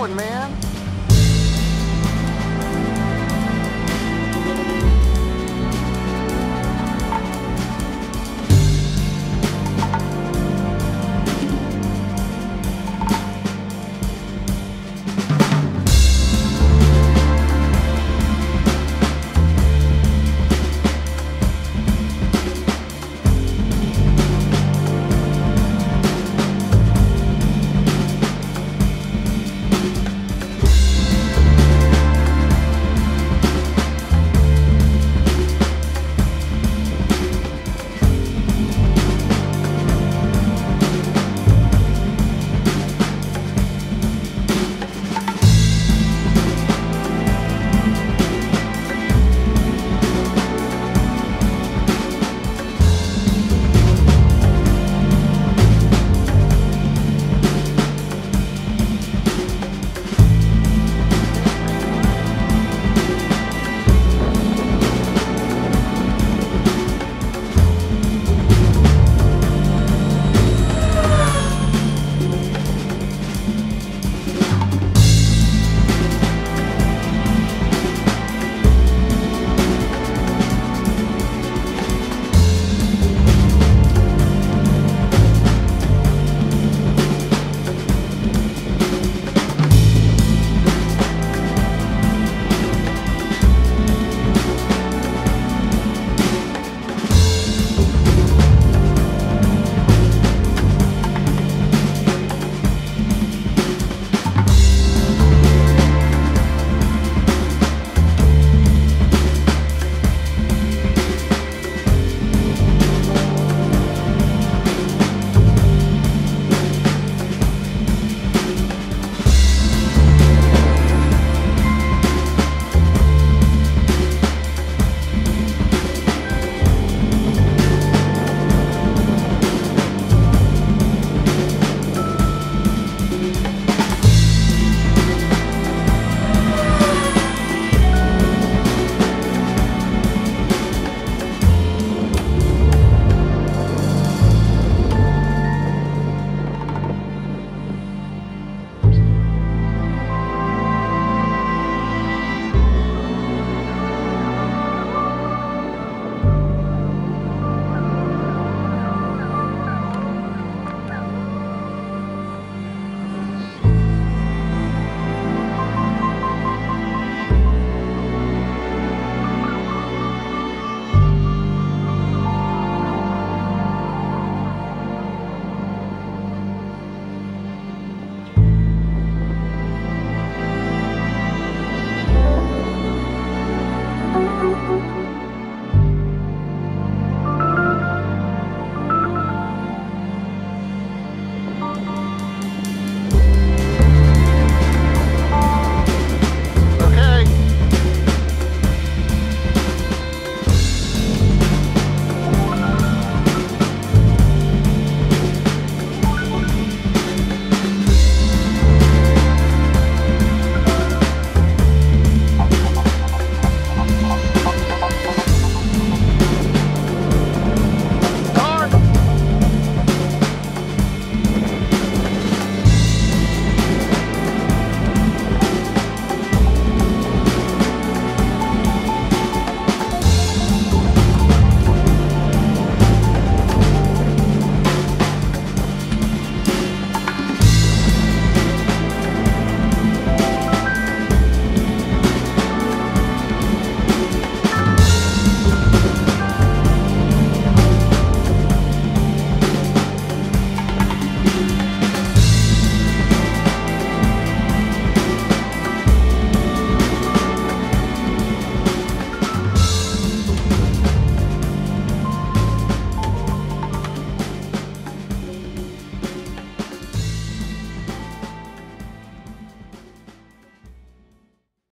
going, man?